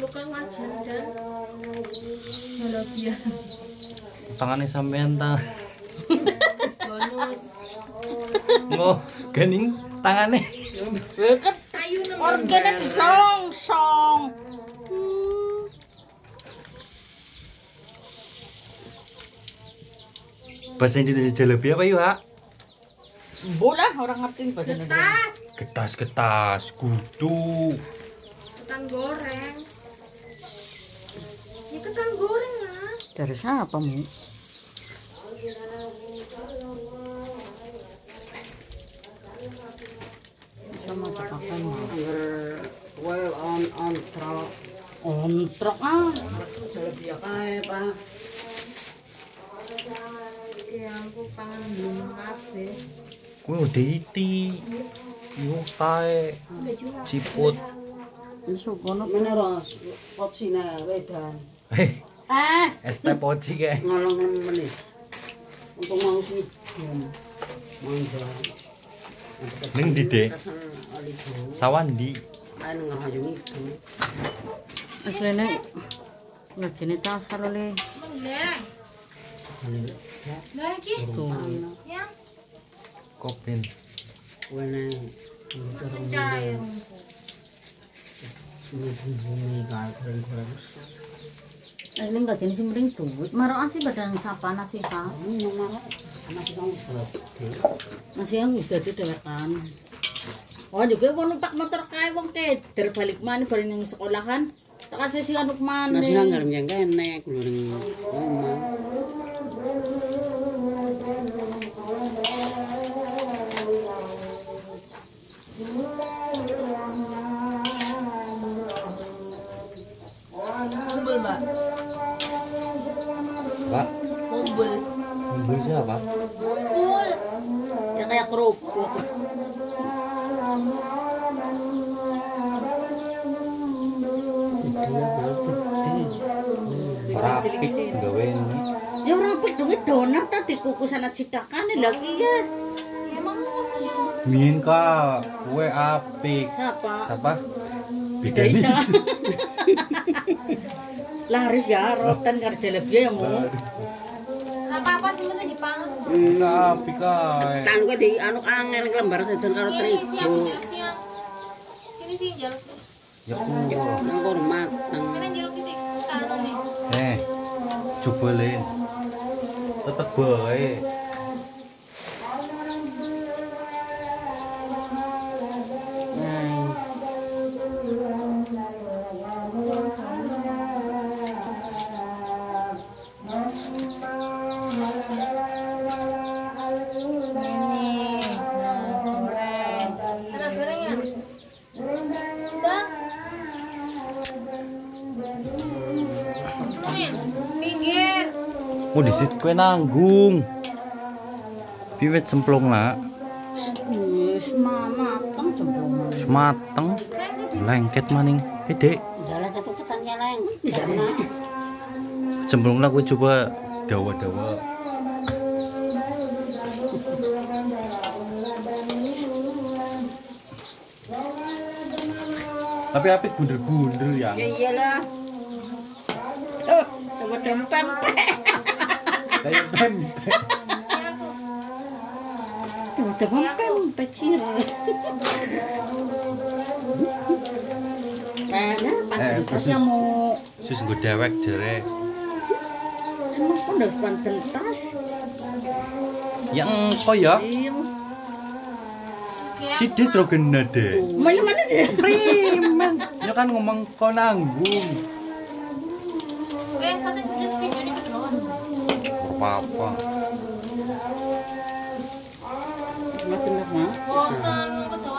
dulu kan wajan dan Jalabia Tangannya sampean ta. bonus Ngo gening tangannya. Kan nang organe disongsong. Bahasa Indonesia jalebi apa yuk, Hak? Bola orang ngerti bahasa Indonesia. tas Getas-getas, kudu. ketan goreng ya ketan goreng lah Dari siapa mu? Sama tepakan mau. On on Ontrok ah. jelebi kae Pak. ya aku pangan belum kafe Kue udah iti. Yuk tae. Ciput. Isu kono. Meneros pocine wedan. Heh, Es. es teh poci kayak. Ngolong menis. Untuk mau sih manja. Ning ndi, Dek? Bau. Sawandi. Ayo ngerayu itu. Asline ngejene tasar oleh nah iki ya Kopin. Wene cair bumi kae goreng-goreng. Asline ngejene sing mring duit. Marok asih badang sapa nasi. Ini yang marah. Anak kita gede. Masih yang wis dadi dewekan. Oh juga wong numpak motor kae wong keder balik maneh bareng ning sekolahan. Tak kasih si anuk maneh. Nasi nanggar yang kene kulo ning kerupuk. Rapik gawe ini. Ya ora apik dong donat tadi kukusan citakane lagi ya. emang ngono Min kak, kue apik. Siapa? Siapa? Bidanis. Laris ya rotan kerja lebih ya mau. Kan kowe di anu angel lembar sejen karo trigo. Sini sini jaluk. Ya ku. Ngkon mateng. Ini jaluk titik anu Eh. Jebule. Tetep bae. Min, pinggir Mau disit kue nanggung. Piwet semplung nak. wis mama. Semateng. Lengket maning. Eh dek, keleng. cemplung lah kue coba dawa-dawa. Tapi apik bunder-bunder ya. Ya iyalah. Oh, dempem. Kayak pempek. Dempem pecir. Karena Eh, khusus. dewek jere. pun tas. Yang kok ya? Iya. Si Des lo kena deh. Mana mana deh. Primen. Ya kan ngomong kau nanggung. Apa-apa. Bosan kedua